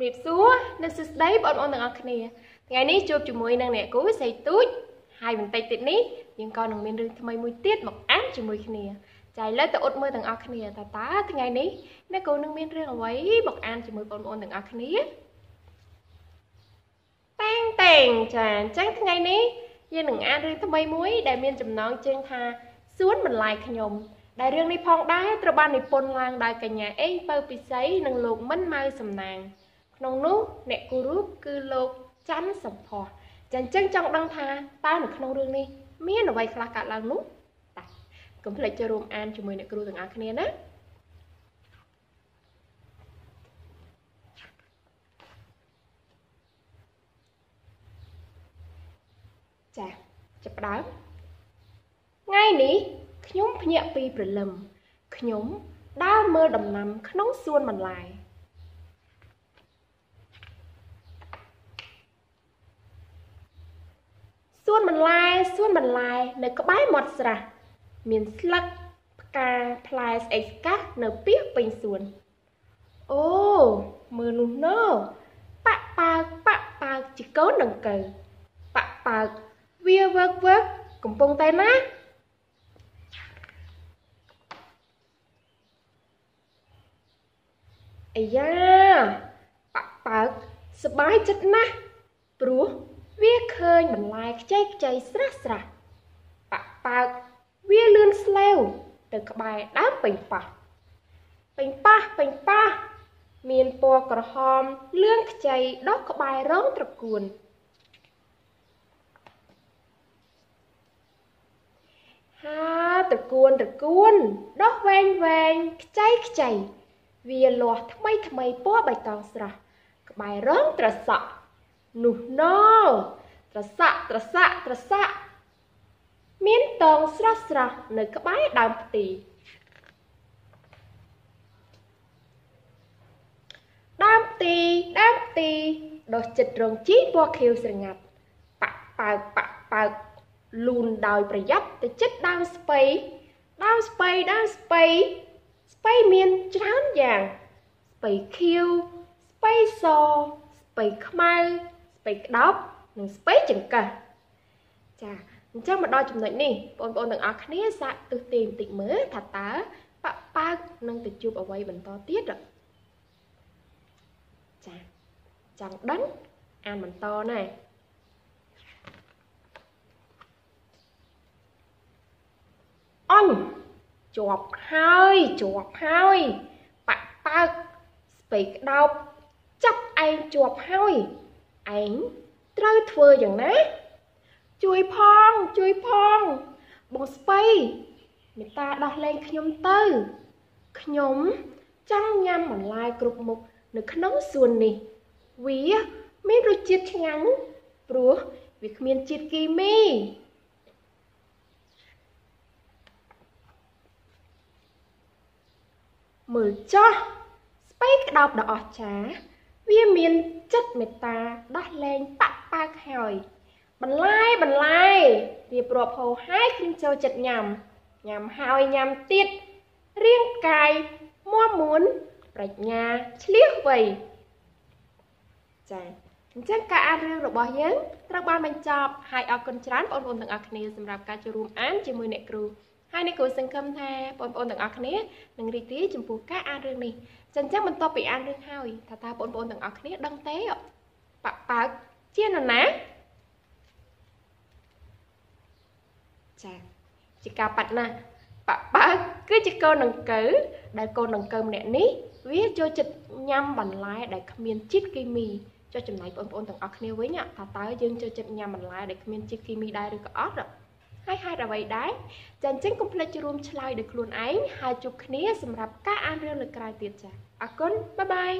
ម្រាបសួរនិងសួស្តីបងប្អូនទាំងអស់គ្នាថ្ងៃនេះជួបជាមួយនឹងអ្នកគ្រូសីទូចហើយបន្តិចទៀតនេះយើងក៏នឹងមានរឿងថ្មីមួយទៀតមកអានជាមួយគ្នាចាឥឡូវទៅអ៊ុតមើលទាំងអស់គ្នាតើតើថ្ងៃនេះអ្នកគ្រូនឹងមានរឿងអ្វីមកអានជាមួយបងប្អូនទាំងអស់គ្នាតែងតែងចាអញ្ចឹងថ្ងៃនេះយើងនឹងអានរឿងថ្មីមួយដែលមានចំណងជើងថាសួនបន្លាយខ្ញុំដែលរឿងនេះផងដែរត្រូវបាននិពន្ធឡើងដោយកញ្ញាអេងពៅពិសីនិងលោកមិនម៉ៅសំណាង ក្នុងនោះអ្នកគូរូបគឺលោកច័ន្ទសំផស្សចាអញ្ចឹងចង់ដឹងថាតើនៅក្នុងរឿងនេះមានអ្វីខ្លះកើតឡើងនោះតាកុំភ្លេចចូលរួមអានជាមួយអ្នកគ្រូទាំងអស់គ្នាណាចាចាប់ផ្ដើមថ្ងៃនេះខ្ញុំភ្ញាក់ពីព្រលឹមខ្ញុំដើរមើលដំណាំក្នុងសួនបន្លែ នបន្លែសួនបន្លែ នៅក្បែរមាត់ស្រះមានស្លឹកផ្កាផ្លែស្អេកស្កាស់នៅពីពេញសួនអូមើលនោះណូប៉ាក់ប៉ើកប៉ាក់ប៉ើកជីកូនដង្កូវប៉ាក់ប៉ើកវាវើកវើកកំពុងតែណាអាយ៉ាប៉ាក់ប៉ើកសបាយចិត្តណាស់ព្រោះ វាឃើញបន្លែខ្ចីខ្ចីស្រះស្រះប៉ាក់ប៉ើកវាលឿនស្លេវទៅក្បែរដើមពេញប៉ះពេញប៉ះពេញប៉ះមានពណ៌ក្រហមលឿងខ្ចីដុះក្បែររងត្រកួនហាត្រកួនត្រកួនដុះវែងវែងខ្ចីខ្ចីវាលាស់ថ្មីថ្មីពណ៌បៃតងស្រស់ក្បែររងត្រសក់ នោះណូត្រសក់ត្រសក់ត្រសក់មានតងស្រស់ស្រស់នៅក្បែរដើមផ្ទីដើមផ្ទីដើមផ្ទីដុះចិត្តរងជីពណ៌ខៀវស្រងាត់ប៉ាក់ប៉ើកប៉ាក់ប៉ើកលូនដោយប្រយ័ត្នទៅចិត្តដើមស្ពៃដើមស្ពៃដើមស្ពៃស្ពៃមានច្រើនយ៉ាងស្ពៃខៀវស្ពៃសស្ពៃខ្មៅ ស្ពៃក្តោបនិងស្ពៃចង្កឹះចាអញ្ចឹងមកដល់ចំណុចនេះបងប្អូនទាំងអស់គ្នាសាកទិសទាយបន្តិចមើលថាតើប៉ប៉ើកនឹងទៅជួបអ្វីបន្តទៀតចាចង់ដឹងអានបន្តណែអញជាប់ហើយជាប់ហើយប៉ប៉ើកស្ពេកក្តោបចាប់ឯងជាប់ហើយ ឯងត្រូវធ្វើយ៉ាងណា ជួយផងជួយផង បងស្ពៃមេតាដោះលែងខ្ញុំទៅ ខ្ញុំចង់ញ៉ាំបន្លែគ្រប់មុខនៅក្នុងសួននេះ វាមានរសជាតិឆ្ងាញ់ព្រោះវាគ្មានជាតិគីមីមើលចោះស្ពៃក្តោបដ៏អស្ចារ្យ វាមានចិត្តមេត្តាដោះលែងបាក់ប៉ើកហើយបន្លែបន្លែរៀបរាប់ហោហើយខ្ញុំចូលចិត្តញ៉ាំញ៉ាំហើយញ៉ាំទៀតរាងកាយមាំមួនប្រាជ្ញាឆ្លៀសវៃចា៎អញ្ចឹងការអានរឿងរបស់យើងត្រូវបានបញ្ចប់ហើយអរគុណច្រើនបងប្អូនទាំងអស់គ្នាសម្រាប់ការចូលរួមអានជាមួយអ្នកគ្រូ ហើយអ្នកគ្រូសង្ឃឹមថាបងប្អូនទាំងអស់គ្នានឹងរីករាយចំពោះការអានរឿងនេះចឹងចឹងបន្ទាប់ពីអានរឿងហើយថាតើបងប្អូនទាំងអស់គ្នាដឹងទេប៉ប៉ើកជានរណាចាជាការប៉ាត់ណាប៉ប៉ើកគឺជាកូនដង្កូវដែលកូនដង្កូវម្នាក់នេះវាចូលចិត្តញ៉ាំបន្លែដែលគ្មានជាតិគីមីចុះចំណែកបងប្អូនទាំងអស់គ្នាវិញថាតើយើងចូលចិត្តញ៉ាំបន្លែដែលគ្មានជាតិគីមីដែរឬក៏អត់ ហើយហេតុអ្វីដែរចាអញ្ចឹងកុំភ្លេចរួមឆ្លើយដោយខ្លួនឯងហើយជួបគ្នាសម្រាប់ការអានរឿងលើកក្រោយទៀតចាអរគុណបាយបាយ